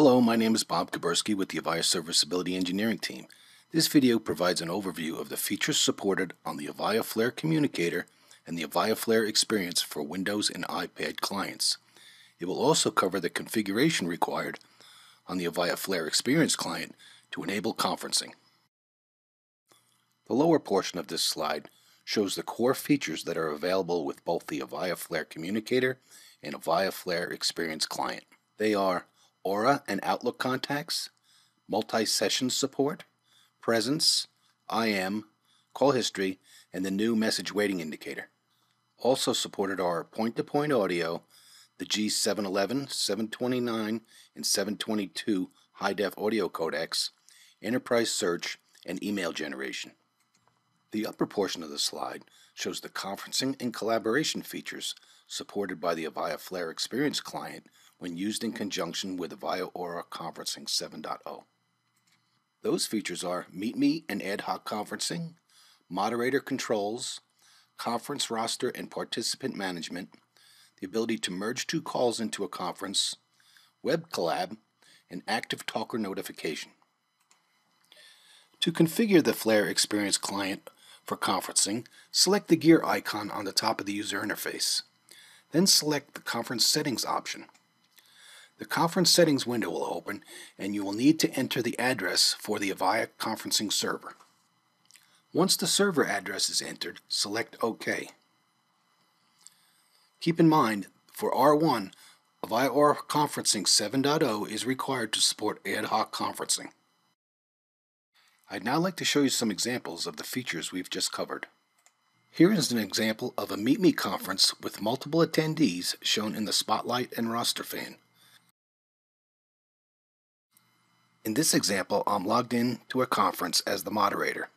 Hello, my name is Bob Kuberski with the Avaya Serviceability Engineering team. This video provides an overview of the features supported on the Avaya Flare Communicator and the Avaya Flare experience for Windows and iPad clients. It will also cover the configuration required on the Avaya Flare Experience client to enable conferencing. The lower portion of this slide shows the core features that are available with both the Avaya Flare Communicator and Avaya Flare Experience client. They are Aura and Outlook contacts, multi-session support, presence, IM, call history, and the new message waiting indicator. Also supported are point-to-point audio, the G711, 729, and 722 high-def audio codecs, enterprise search, and email generation. The upper portion of the slide shows the conferencing and collaboration features supported by the Avaya Flare Experience client when used in conjunction with Avaya Aura Conferencing 7.0. Those features are Meet Me and Ad Hoc Conferencing, Moderator Controls, Conference Roster and Participant Management, the ability to merge two calls into a conference, Web Collab, and Active Talker Notification. To configure the Flare Experience client for conferencing, select the gear icon on the top of the user interface. Then select the Conference Settings option. The Conference Settings window will open and you will need to enter the address for the Avaya conferencing server. Once the server address is entered, select OK. Keep in mind, for R1, Avaya Aura Conferencing 7.0 is required to support ad hoc conferencing. I'd now like to show you some examples of the features we've just covered. Here is an example of a Meet Me conference with multiple attendees shown in the Spotlight and Roster pane. In this example, I'm logged in to a conference as the moderator,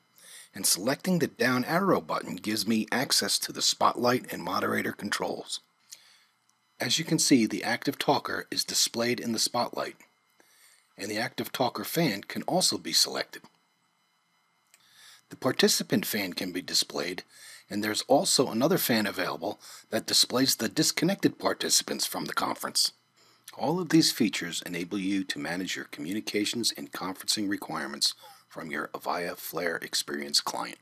and selecting the down arrow button gives me access to the Spotlight and Moderator controls. As you can see, the Active Talker is displayed in the Spotlight, and the Active Talker fan can also be selected. The participant fan can be displayed, and there's also another fan available that displays the disconnected participants from the conference. All of these features enable you to manage your communications and conferencing requirements from your Avaya Flare Experience client.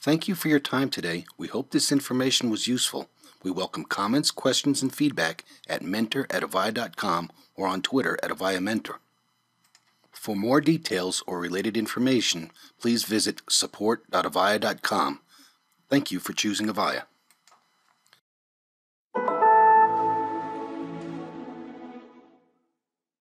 Thank you for your time today. We hope this information was useful. We welcome comments, questions, and feedback at mentor at avaya.com or on Twitter at Avaya Mentor. For more details or related information, please visit support.avaya.com. Thank you for choosing Avaya.